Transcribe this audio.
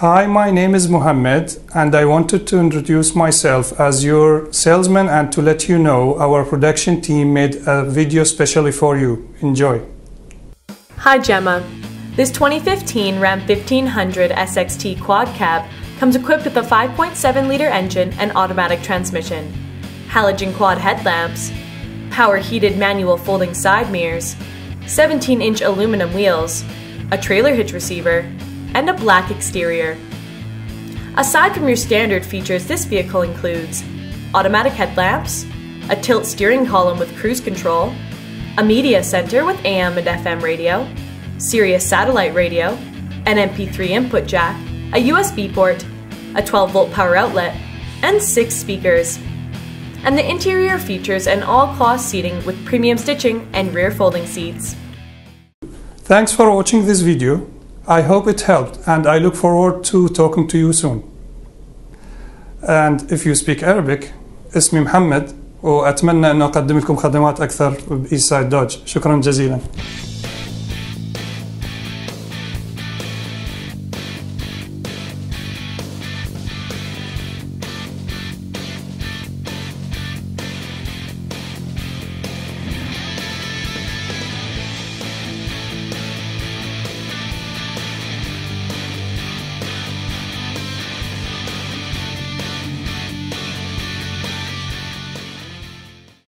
Hi, my name is Mohammed, and I wanted to introduce myself as your salesman and to let you know our production team made a video specially for you. Enjoy. Hi Gemma. This 2015 Ram 1500 SXT quad cab comes equipped with a 5.7 liter engine and automatic transmission, halogen quad headlamps, power heated manual folding side mirrors, 17 inch aluminum wheels, a trailer hitch receiver, and a black exterior. Aside from your standard features, this vehicle includes automatic headlamps, a tilt steering column with cruise control, a media center with AM and FM radio, Sirius satellite radio, an MP3 input jack, a USB port, a 12 volt power outlet, and six speakers. And the interior features an all cloth seating with premium stitching and rear folding seats. Thanks for watching this video. I hope it helped and I look forward to talking to you soon. And if you speak Arabic, اسمي محمد وأتمنى أن أقدم لكم خدمات أكثر بإيسايد دوج شكرا جزيلا